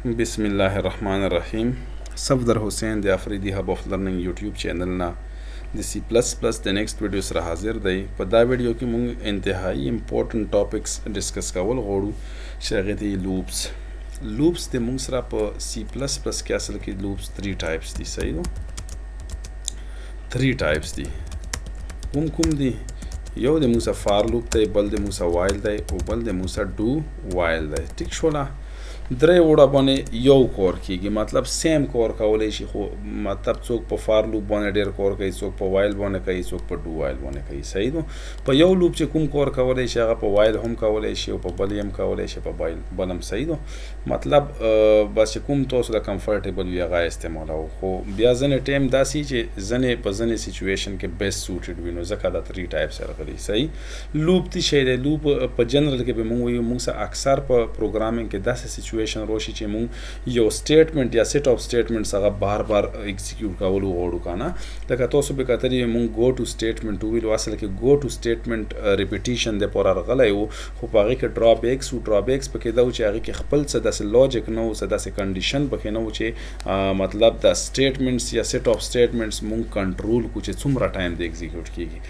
بسم الله الرحمن الرحیم صفدر حسین د افریدی هب اف لرننګ یوټیوب چینل نه د سی پلس پلس د نیکسټ ویډیو سره حاضر دی په دا ویډیو کې موږ انتهایی امپورټنت ټاپکس ډیسکس کول غواړو چې هغه دی لوپس لوپس د موږ سره په سی پلس پلس کې اصل کې لوپس 3 ټایپس دي صحیح نو 3 ټایپس دي کوم کوم دي یو د موږ سره فار لوپ دی بل د موږ سره وایل دی او بل د موږ سره ډو ويل دی ټيک شوله درې وړه باندې یو کور کیږي مطلب سیم کور کولای شي خو مطلب څوک په فار لوپ باندې ډیر کور کوي څوک په وایل باندې کوي څوک په ډو وایل باندې کوي صحیح دو په یو لوپ چې کوم کور کولای شي هغه په وایل هم کولای شي او په بل هم کولای شي په بایل بلم صحیح دو مطلب بس کوم تاسو له کمفرټیبل وي هغه استعمالو خو بیا ځنې ټیم داسي چې ځنې په ځنې سچويشن کې بیس سوټډ وي نو ځکه دا تری ټایپ سره غلي صحیح لوپ څه شی دی؟ لوپ په جنرل کې به موږ وایو موږ سره اکثر په پروګرامینګ کې داسې سیچویشن راشي چې موږ یو سټیټمنټ یا سیټ اف سټیټمنټس هغه بار بار ایکزیکیوټ کول غواړو کنه لکه تاسو به کتلی وي موږ ګو ټو سټیټمنټ ویلو اصل کې ګو ټو سټیټمنټ ریپیټیشن د پور ارغلی وو خو په هغه کې ډرا بیکس او ډرا بیکس پکې دا و چې هغه کې خپل څه داسې لوجیک نه و څه داسې کنډیشن پکې نه و چې مطلب دا سټیټمنټس یا سیټ اف سټیټمنټس موږ کنټرول کو چې څومره ټایم د ایکزیکیوټ کیږي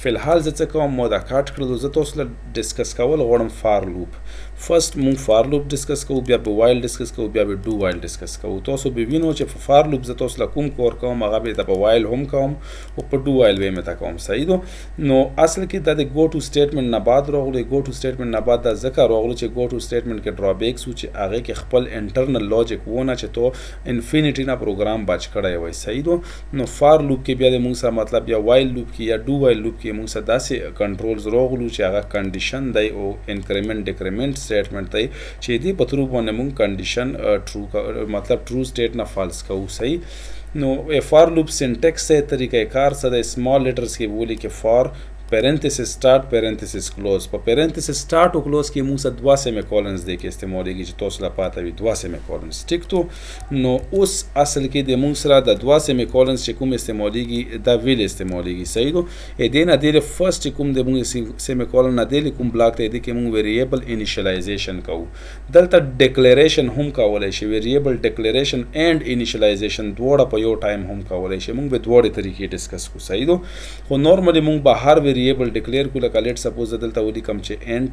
فی الحال زه څه کوم مو دا کاټ کړلو زه تاسو له ډیسکس کول غوړم فار لوپ فرست مونږ فار لوپ ډیسکس کوو بیا به وایل ډیسکس کوو بیا به ډو وایل ډیسکس کوو تاسو به وینو چې په فار لوپ زه تاسو له کوم کور کوم هغه به د په وایل هم کوم او په ډو وایل به متا کوم صحیح دو نو اصل کې د ګو ټو سټیټمنټ نه بعد راغلی ګو ټو سټیټمنټ نه بعد د ذکر راغلی چې ګو ټو سټیټمنټ کې ډرابیکس و چې هغه کې خپل انټرنل لوجیک ونه چې تو انفینټی نه پروګرام بچ کړی وای صحیح دو نو فار لوپ کې بیا د موږ سره مطلب یا وایل لوپ کې یا ډو وایل لوپ کې موږ سره داسې کنټرولز راغلو چې هغه کنډیشن دی او انکریمنت ډیکریمنت سټیټمنټ دی چې دې په ترو باندې موږ کنډیشن ټرو مطلب ټرو سټیټ نه فالس کوو صحیح نو فار لوپ سینټیکس دی طریقه کار څه دی سمال لیټرز کې بولی کې فار پیرنتسس سٹارټ پیرنتسس کلوز په پیرنتسس سٹارټ او کلوز کې موږ سره دوا سیمه کولنز دی کې استعمالېږي چې تاسو لا پاته وي دوا سیمه کولنز ټیک تو نو اوس اصل کې د مونږ سره د دوا سیمې کولنز چې کوم استعمالیږي دا ویل استعمالیږي صحیح دو ای دې نه دې فرست چې کوم د مونږ سیمې کولن نه دې کوم بلاک ته دې کې مونږ ویریبل انیشلایزیشن کوو دلته ډیکلیریشن هم کولای شي ویریبل ډیکلیریشن اینډ انیشلایزیشن دواړه په یو ټایم هم کولای شي مونږ به دواړه طریقې ډیسکس کو صحیح دو خو نورمالي مونږ به هر ویریبل ډیکلیر کو لکه لیټ سپوز دلته ولیکم چې اینډ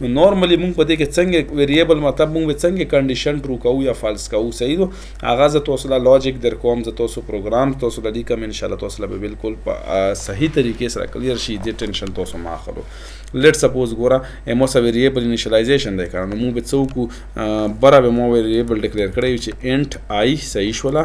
نو نورملی مونږ په دې کې څنګه ویریبل مطلب مونږ څنګه کنډیشن ټرو کوو یا فالس کوو صحیح دو هغه زه تاسو له لاجیک در کوم زه تاسو پروګرام تاسو له لیکم ان شاء الله تاسو له بالکل په صحیح طریقې سره کلیر شي دې ټینشن تاسو ما اخلو لیټ سپوز ګوره امو سره ویریبل انیشلایزیشن دی کنه نو مونږ به څوک بره به مو ویریبل ډیکلیئر کړی چې انټ آی صحیح شولا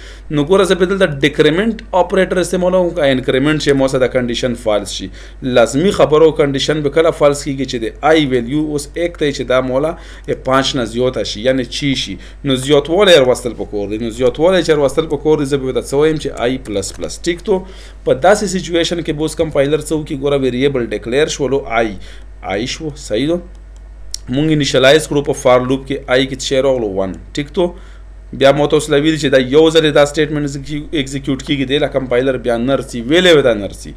نو ګوره زه په دلته ډیکریمنټ اپریټر استعمالوم که انکریمنټ چې موسه د کنډیشن فالس شي لازمی خبرو کنډیشن به کله فالس کیږي چې د آی ویلیو اوس 1 ته چې دا مولا 5 نه زیاته شي یعنی چی شي نو زیاتوالی وروستل پکور دی نو زیاتوالی چې وروستل پکور دی زه به ته څویم چې آی پلس پلس ټیک تو په داسې سچویشن کې بوس کمپایلر څو کې ګوره ویریبل ډیکلیئر شولو آی آی شو صحیح دو مونږ انیشلایز کړو په فار لوپ کې آی کې چې راغلو 1 ټیک تو بیا مو تاسو له ویل چې دا یو ځل دا سټیټمنټ ایگزیکیوټ کیږي دی لا کمپایلر بیا نرسي ویلې ودا نرسي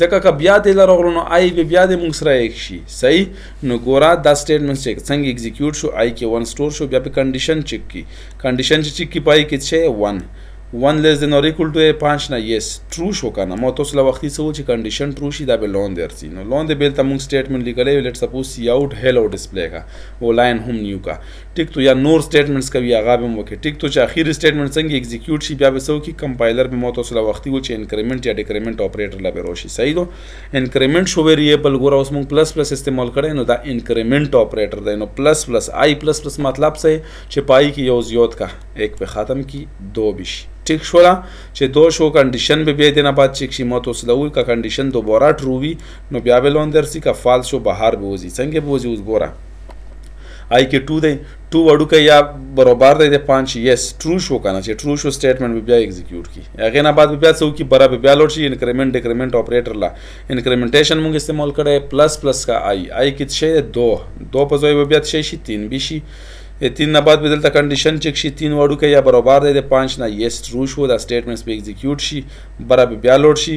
ځکه که بیا د لرغلو نو آی به بیا د موږ سره یک شي صحیح نو ګورا دا سټیټمنټ چیک څنګه ایگزیکیوټ شو آی کې 1 سٹور شو بیا په کنډیشن چیک کی کنډیشن چې چیک کی پای کې چې 1 1 لیس دین اور ایکول ټو 5 نه یس ټرو شو کنه مو تاسو له وختي سو چې کنډیشن ټرو شي دا به لون درسي نو لون د بیل ته موږ سټیټمنټ لیکلې لیټ سپوز سی آوټ هیلو ډسپلی کا او لاین هم نیو کا ټیک تو یا نور سټیټمنټس کوي هغه به وکړي ټیک تو چې اخیری سټیټمنټ څنګه ایگزیکیوټ شي بیا به څه وکړي کمپایلر به موته سره وختي و چې انکریمنټ یا ډیکریمنټ اپریټر لا به روشي صحیح دو انکریمنټ شو ویریبل ګوره اوس موږ پلس پلس استعمال کړی نو دا انکریمنټ اپریټر دی نو پلس پلس آی پلس پلس مطلب څه چې پای کې یو زیات کا یک په ختم کی دو بشي ټیک شو چې دو شو کنډیشن به بیا دینه بعد چک شي موته سره وي کا کنډیشن دوباره ټرو وي نو بیا به لون درسي کا فالس شو بهر به وځي څنګه به وځي اوس ګوره آی کې 2 دی 2 وړوکی یا برابر دی د 5 یس ټرو شو کنه چې ټرو شو سټیټمنټ به بیا ایگزیکیوټ کی هغه نه بعد بیا څو کی برا به بیا لوټ شي انکریمنت ډیکریمنت اپریټر لا انکریمنټیشن موږ استعمال کړی پلس پلس کا آی آی کې شی 2 2 په ځای به بیا شي شي 3 به شي 3 نه بعد به دلته کنډیشن چک شي 3 وړوکی یا برابر دی د 5 نه یس ټرو شو دا سټیټمنټس به ایگزیکیوټ شي برا به بیا لوټ شي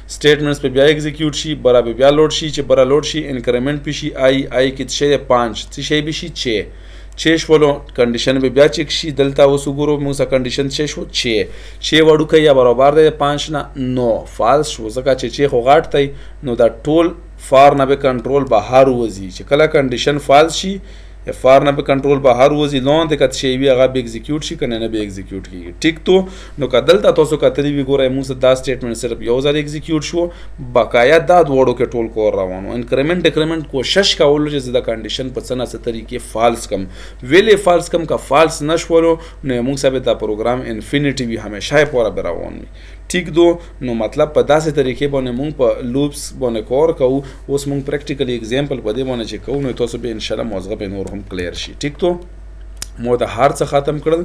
سټیټمنټس به بیا ایګزیکیوټ شي بره به بیا لوډ شي چې بره لوډ شي انکریمنټ به شي آی آی کې څه شی دی پانچ څه شی به شي چې چې شولو کنډیشن به بیا چک شي دلته اوس وګورو موږ سره کنډیشن څه شو چې چې وړوکی یا برابر دی پانچ نه نو فالس شو ځکه چې چې خو غاټ دی نو دا ټول فار نه به کنټرول بهر وځي چې کله کنډیشن فالس شي اف آر نه په کنټرول بهر وځي لون ته کت شي وی هغه به ایگزیکیوټ شي کنه نه به ایگزیکیوټ کیږي ټیک تو نو کدل ته تاسو کتلی وی ګورای موږ دا سټیټمنټ صرف یو ځل ایگزیکیوټ شو بقایا دا دوړو کې ټول کور روانو انکریمنت ډیکریمنت کوشش کولو چې زده کنډیشن په څنګه څه طریقې فالس کم ویلې فالس کم که فالس نشولو نو موږ سبه دا پروګرام انفینیټی وی همیشه پورا به روان وي ټیک دو نو مطلب په داسې طریقې باندې مونږ په لوپس باندې کور کوو اوس مونږ پریکټیکلی ایگزامپل په دې باندې چې کوو نو تاسو به ان شاء الله موضوع به نور هم کلیر شي ټیک دو مو د هر څه ختم کړل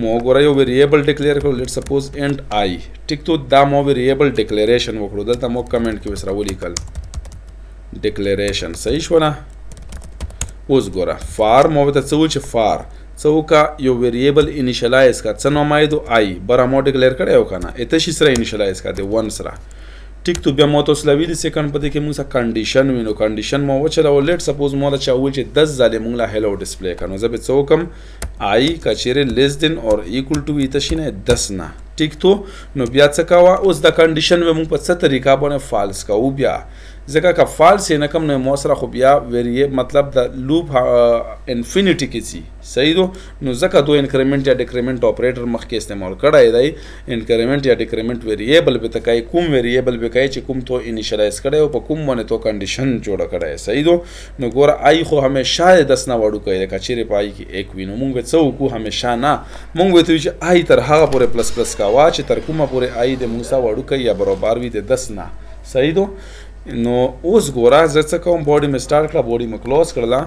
مو ګوره یو ویریبل ډیکلیئر کړو لیټ سپوز انټ آی ټیک دو دا مو ویریبل ډیکلیریشن وکړو دلته مو کمنټ کې وسره ولیکل ډیکلیریشن صحیح شو نه اوس ګوره فار مو ته څه و چې فار څه وکه یو ویریبل انیشلایز کا څه نوماید او آی بره مو ډیکلیر کړی او کنه اته شي سره انیشلایز کا دی ون سره ټیک تو بیا مو ته سلوی دی سیکنډ پدې کې موږ سره کنډیشن وینو کنډیشن مو وچل او لیټ سپوز مو ته چا ویل چې 10 ځله موږ لا هلو ډیسپلی کنو زه به څه وکم آی کچېره لیس دین اور ایکول ټو وی تشي نه 10 نه ټیک تو نو بیا څه کاوه اوس دا کنډیشن به موږ په څه طریقه باندې فالس کاو بیا ځکه که فالس یې نکم نو مو سره خو بیا ویریب مطلب د لوپ انفینیټی کې سی صحیح دو نو ځکه دو انکریمنت یا ډیکریمنت اپریټر مخکې استعمال کړای دی انکریمنت یا ډیکریمنت ویریبل به تکای کوم ویریبل به کای چې کوم تو انیشلایز کړی او په کوم باندې تو کنډیشن جوړ کړی صحیح دو نو ګور آی خو همیشه دس نه وړو کوي لکه چیرې پای کې ایک وینو مونږ به څو کو همیشه نه مونږ به ته چې آی تر هغه پورې پلس پلس کاوه چې تر کومه پورې آی د مونږ سره وړو کوي یا برابر وي د دس نه صحیح دو نو اوس ګوره زه څه کوم باډي مې سٹارټ کړه باډي مې کلوز کړله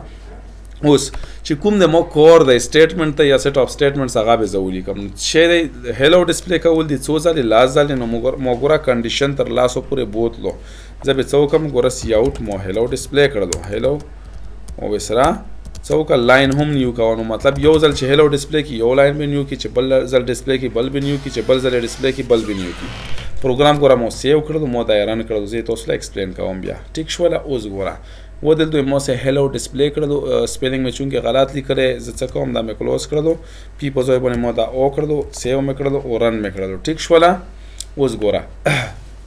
اوس چې کوم د مو کور د سټیټمنټ ته یا سیټ اف سټیټمنټس هغه به زه ولیکم چې د هیلو ډسپلی کول دي څو ځلې لا ځلې نو مو ګوره کنډیشن تر لاسو پورې بوتلو زه به څه وکړم ګوره سی آوټ مو هیلو ډسپلی کړلو هیلو او وسره څوک لاین هم نیو کوو نو مطلب یو ځل چې هلو ډسپلی کې یو لاین به نیو کې چې بل ځل ډسپلی کې بل به نیو کې چې بل ځل ډسپلی کې بل به نیو کې پروګرام ګوره مو سیو کړل مو دا رن کړل زه تاسو ته ایکسپلین کوم بیا ټیک شول اوس ګوره و دلته مو سه هلو ډسپلی کړل سپیلینګ مې چونګې غلط لیکل زه څه کوم دا مې کلوز کړل پی په ځای باندې مو دا او کړل سیو مې کړل او رن مې کړل ټیک شول اوس ګوره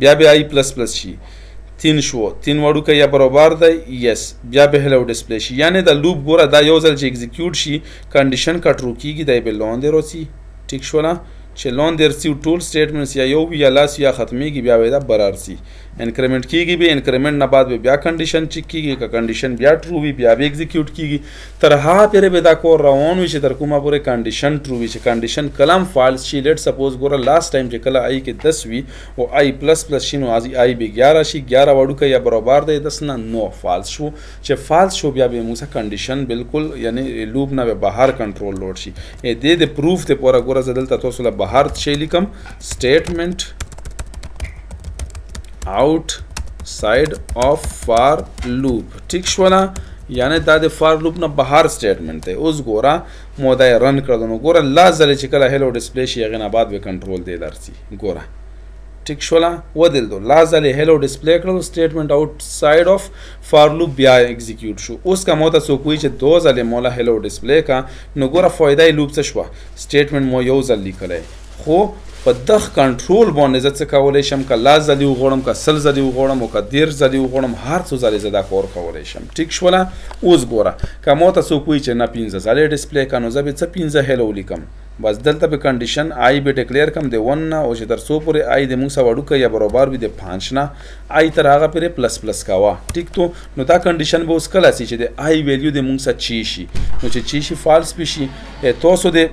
بیا به آی پلس پلس شي تین شو تین وړوکی یا برابر دی یس بیا به هلو ډسپلی شي یعنی دا لوپ ګوره دا یو ځل چې ایگزیکیوټ شي کنډیشن کټرو کیږي دی به لاندې راځي ټیک شوله چې لاندې رسیو ټول سټیټمنټس یا یو وی یا لاس یا ختمیږي بیا به دا برار سي انکریمنټ کیږي به انکریمنټ نه بعد به بیا کنډیشن چک کیږي که کنډیشن بیا ټرو وي بیا به ایگزیکیوټ کیږي تر هغه پيره به دا کور روان وي چي تر کومه پوري کانډيشن ټرو وي چي کانډيشن کله هم فالس شي ليټ سپوز ګوره لاست ټايم چي کله اي کي دس وي او اي پلس پلس شي نو اي به ګياره شي ګياره وړوکی يا بروبار دی دس نه نو فالس شو چي فالس شو بيا به موږ کانډيشن بلکل يعني لوپ نه به بهر کنټرول لوډ شي اي دي د پروف ته پوره ګوره زه دلته تاسو له بهر شي ليکم سټيټمنټ اوټ سايد اف فار لوپ ټیک شولا یعنی دا د فار لوپ نه بهر سټیټمنټ دی اوس ګوره مو دا رن کړل نو ګوره لا ځلې چې کله هلو ډیسپلی شي هغه نه بعد به کنټرول دی درسي ګوره ټیک شولا ودل دو لا ځلې هلو ډیسپلی کړل سټیټمنټ آوټ ساید اف فار لوپ بیا ایگزیکیوټ شو اوس کومه ته څوک وی چې دو ځلې مولا هلو ډیسپلی کا نو ګوره فائدہ لوپ څه شو سټیټمنټ مو یو ځل لیکلای خو په دغ کنټرول باندې زه څه کولی شم که لاس زدی وغوړم که سل زدی وغوړم او که دیر زدی وغوړم هر څو زدی زدا کور کولی شم ټیک شولا اوس ګوره که ما ته څوک وی چې نه 15 زدی ډیسپلی کنو زه به څه 15 هلو لیکم بس دلته به کنډیشن آی به ډیکلیر کم د ون نه او چې تر څو پورې آی د موږ سره وړوکه یا برابر وی د 5 نه آی تر هغه پرې پلس پلس کاوه ټیک تو نو دا کنډیشن به اوس کله سي چې د آی ویلیو د موږ سره چی شي نو چې چی شي فالس به شي تاسو د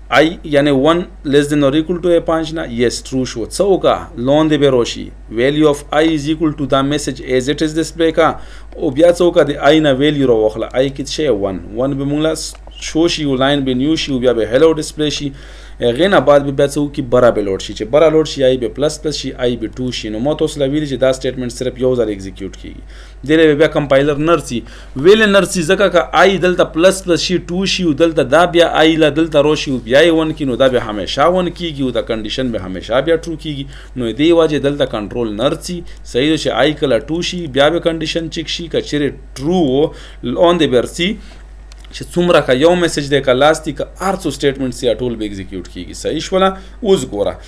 آی یعنی 1 لیس دین اور ایکول ټو ای 5 نه یس ټرو شو څه وکا لون دی به روشي ویلیو اف آی از ایکول ټو دا میسج ایز اټ از ډیسپلی کا او بیا څه وکا دی آی نه ویلیو رو وخله آی کیت شي 1 1 به مونږ لاس شو شي یو لاین به نیو شي او بیا به هلو ډیسپلی شي غینا بعد به بیا څه وکي برا به لوډ شي چې برا لوډ شي آی به پلس پلس شي آی به 2 شي نو مو تاسو لویل چې دا سټیټمنټ صرف یو ځل ایگزیکیوټ کیږي دله بیا کمپایلر نرسي ویل نرسي ځکه که آی دلته پلس پلس شي 2 شي او دلته دا بیا آی لا دلته رو شي بیا یې ون کینو دا به همیشه ون کیږي او دا کنډیشن به همیشه بیا ټرو کیږي نو دی واجه دلته کنټرول نرسي صحیح ده چې آی کله 2 شي بیا به کنډیشن چک شي که چیرې ټرو وو لون دی برسي چې څومره کا یو میسج دی کا لاس دی کا ارڅو سټیټمنټ سی ټول به ایگزیکیوټ کیږي صحیح شولا اوس ګوره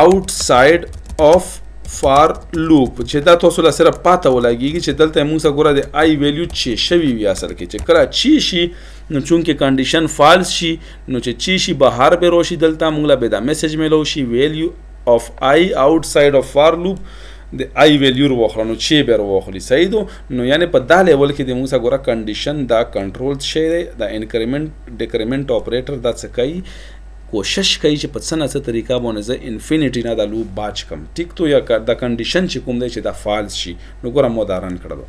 اوټ ساید اف فار لوپ چې دا تاسو له سره پاته ولاګیږي چې دلته موږ سره ګوره د آی ویلیو چې شوی وي اصل کې چې کله چی شي نو چونکه کنډیشن فالس شي نو چې چی شي بهر به روشي دلته موږ له به دا میسج ملو شي ویلیو اف آی اوټ ساید اف فار لوپ د آی ویلیو وروخره نو چې به وروخلی صحیح دو نو یعنی په دا لیول کې د موږ سره ګوره کنډیشن دا کنټرول شي دا انکریمنت ډیکریمنت اپریټر دا څه کوي کوشش کوي چې په څه نه څه طریقه باندې زه انفینیټی نه دا لوپ باچ کم ټیک تو یا دا کنډیشن چې کوم دی چې دا فالس شي نو ګوره مو دا رن کړلو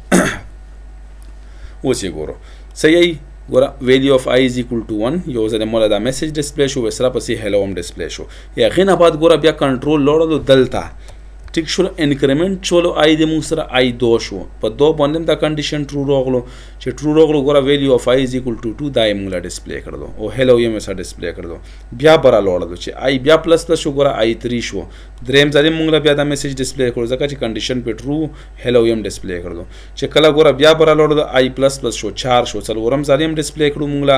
اوس یې ګورو څه یی ګوره ویلیو اف آی از ایکول ټو 1 یو ځل مولا دا میسج ډیسپلی شو وسره پسې هلو هم ډیسپلی شو یا غینه بعد ګوره بیا کنټرول لوړلو دلته ټیک شول انکریمنت شول آی د مو سره آی دو شو په دو باندې دا کنډیشن ټرو راغلو چې ټرو راغلو ګوره ویلیو اف آی از ایکول ټو 2 دا یې موږ لا ډسپلی کړلو او هیلو یې موږ سره ډسپلی کړلو بیا به را لوړلو چې آی بیا پلس پلس شو ګوره آی 3 شو دریم ځل موږ لا بیا دا میسج ډسپلی کړو ځکه چې کنډیشن په ټرو هیلو یې هم ډسپلی کړلو چې کله ګوره بیا به را لوړلو آی پلس پلس شو 4 شو څلورم ځل هم ډسپلی کړو موږ لا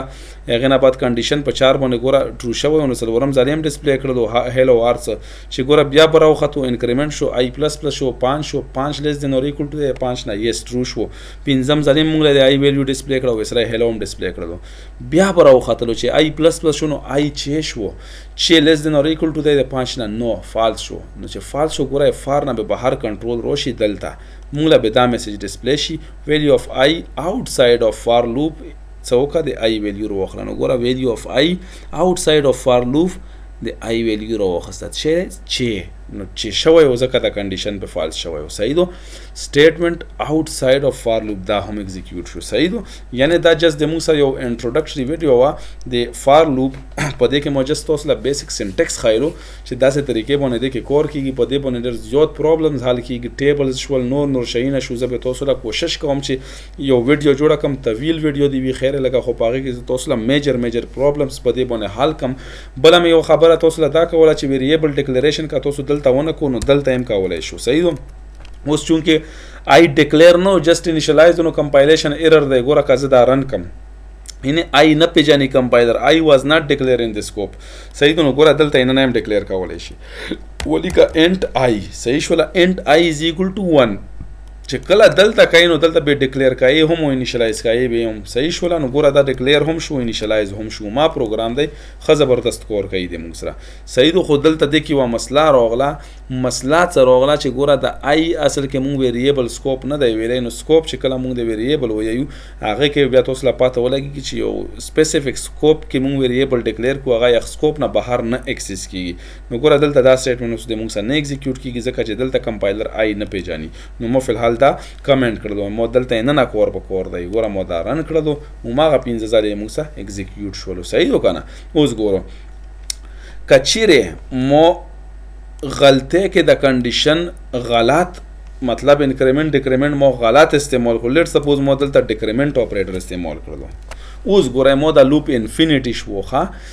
هغه نه بعد کنډیشن په 4 باندې ګوره ټرو شوی نو څلورم ځل هم ډسپلی کړلو هیلو ارڅ چې ګوره بیا به راوخته انکریمنټ شو آی پلس پلس شو 5 شو 5 لیس دین اور ایکول ټو 5 نه یس ټرو شو پنځم ځل موږ له آی ویلیو ډیسپلی کړو وسره هلو هم ډیسپلی کړو بیا به راوختلو چې آی پلس پلس شو نو آی چې شو چې لیس دین اور ایکول ټو دی د 5 نه نو فالس شو نو چې فالس شو ګورای فار نه به بهر کنټرول روشي دلته موږ له به دا میسج ډیسپلی شي ویلیو اف آی آوټ ساید اف فار لوپ څوکه د آی ویلیو روخله نو ګوره ویلیو اف آی آوټ ساید اف فار لوپ د آی ویلیو روخسته چې چې نو چې شوی او ځکه دا کنډیشن په فالس شوی او صحیح دو سټیټمنټ آوټ ساید اف فار لوپ دا هم ایگزیکیوټ شو صحیح دو یعنی دا جس د موسی یو انټروډکټری ویډیو وا د فار لوپ په دې کې موجس تاسو له بیسیک سنټیکس خایلو چې داسې طریقې باندې د کې کور کیږي په دې باندې ډېر زیات پرابلمز حل کیږي ټیبلز شول نور نور شیونه شو زه به تاسو له کوشش کوم چې یو ویډیو جوړ کم طویل ویډیو دی وی خیر لکه خو پاره کې تاسو له میجر میجر پرابلمز په دې باندې حل کم بله مې یو خبره تاسو له دا کوله چې ویریبل ډیکلیریشن که تاسو دلته ونه کو نو دلته هم کولای شو صحیح ده اوس چونکه آی ډیکلیر نو جست انیشلایز نو کمپایلیشن ایرر دی ګوره که زه دا رن کم یعنی آی نه پیژنې کمپایلر آی واز ناٹ ډیکلیر ان دی سکوپ صحیح ده نو ګوره دلته نه هم ډیکلیر کولای شي ولیکه انټ آی صحیح شوله انټ آی از ایکول ټو 1 چې کله دلته کای نو دلته به ډیکلیئر کای هم او انیشلایز کای به هم صحیح شول نو ګوره دا ډیکلیئر هم شو انیشلایز هم شو ما پروګرام دی خه زبردست کور کوي د موږ سره صحیح خو دلته د کی و مسله راغله مسله څه راغله چې ګوره د آی اصل کې موږ ویریبل سکوپ نه دی ویلی نو سکوپ چې کله موږ د ویریبل وایو هغه کې بیا تاسو لا پاته ولګي چې یو سپیسیفیک سکوپ کې موږ ویریبل ډیکلیئر کوو هغه یخ سکوپ نه بهر نه اکسس کیږي نو ګوره دلته دا سټیټمنټ اوس د موږ سره نه ایگزیکیوټ کیږي ځکه چې دلته کمپایلر آی نه پیژاني نو مو فلحال دا کمنټ کړلو مو دلته نه نه کور په کور دی ګوره مو دا رن کړلو او ماغه 15 ځله موږ سره ایگزیکیوټ شولو صحیح وکنه اوس ګورو کچیره مو غلطه کې د کنډیشن غلط مطلب انکریمنت ډیکریمنت مو غلط استعمال کړو لیټ سپوز مو دلته ډیکریمنت اپریټر استعمال کړلو اوس ګورای مو دا لوپ انفینیټی شوخه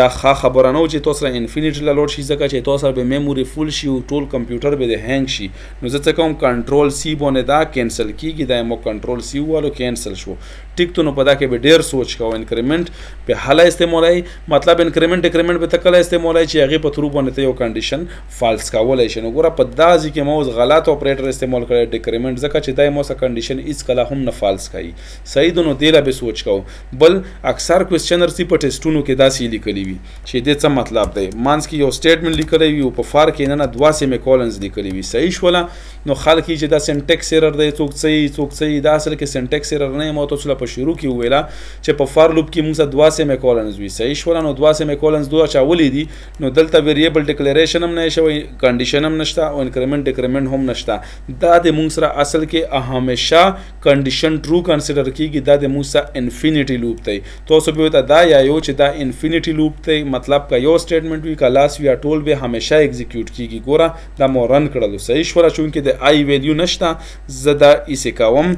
دا ښه خبره نه وو چی توسره انفینیټ له لوډ شی ځکه چی توسره به میموری فول شی او ټول کمپیوټر به دی هینګ شی نو زه څه کوم کنټرول سی بونی دا کینسل کیږی دا موږ کنټرول سی ووالو کینسل شو ټیک تو نو په دا کی به ډیر سوچ کوه انکریمنټ به هله استعمالای مطلب انکریمنټ ډیکریمنټ به ته کله استعمالای چی هغی په ترو بونی ته یو کنډیشن فالس کولای شی نو ګوره په دا ځی کی موږ غلط اپریټر استعمال کړی ډیکریمنټ ځکه چی دا موږ سره کنډیشن هیڅ کله هم نه فالس کیی صحیح دو نو دی له به سوچ کوه. بل اکثر کویسچنرز دی په ټیسټونو کې داسې لیکلی وي چې دې څه مطلب دی مانس کې یو سټیټمنټ لیکلی وي او په فار کې نن دوا سیمه کولنز لیکلی وي صحیح شولا نو خلک چې دا سنټیکس ایرر دی څوک څه یي څوک څه یي دا اصل کې سنټیکس ایرر نه مو تاسو په شروع کې ویلا چې په فار لوپ کې موږ دوا سیمه کولنز وي صحیح شولا نو دوا سیمه کولنز دوه چا ولې دي نو دلته ویریبل ډیکلیریشن هم نه شوی کنډیشن هم نشته او انکریمنت ډیکریمنت هم نشته دا د موږ سره اصل کې همیشه کنډیشن ټرو کنسیډر کیږي دا د موږ سره انفینیټي لوپ دی تاسو به ته دا یایو چې دا انفینیټي لوپ دی مطلب که یو سټیټمنټ وی کلاس وی ټول به همیشه ایگزیکیوټ کیږي ګوره دا مو رن کړلو صحیح شولا چونکه د آی ویلیو نشته زه دا ایسه کوم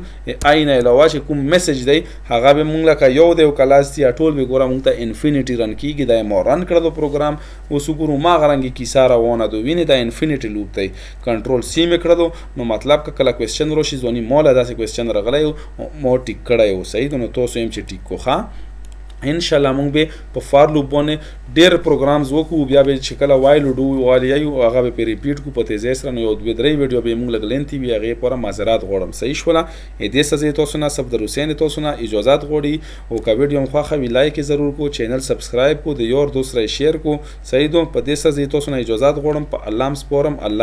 آی نه علاوه چې کوم میسج دی هغه به مونږ لکه یو دی او کلاس دی ټول به ګوره مونږ ته انفینیټي رن کیږي دا مو رن کړلو پروګرام اوس ګورو ما غرنګي کیسه روانه دوی نه دا انفینیټي لوپ دی کنټرول سی مې کړلو نو مطلب که کله کوېسچن روشي ځونی مولا داسې کوېسچن رغلی مو ټیک کړی و صحیح ده نو تاسو هم چې ټیک کو ښه ان شاء الله مونږ به په فار لوپ باندې ډېر پروګرامز وکړو بیا به چې کله وای لوډو والی یو هغه به په ریپیټ کو په تیزې سره نو یو دوه درې ویډیو به مونږ لګ لینتی وی هغه پر معذرات غوړم صحیح شولا اې دې سزې تاسو نه صفدر حسین تاسو نه اجازه غوړي او کا ویډیو مخه خو وی لایک ضرور کو چینل سبسکرایب کو د یور دوسرې شیر کو صحیح دو په دې سزې تاسو نه اجازه غوړم په الله سپورم الله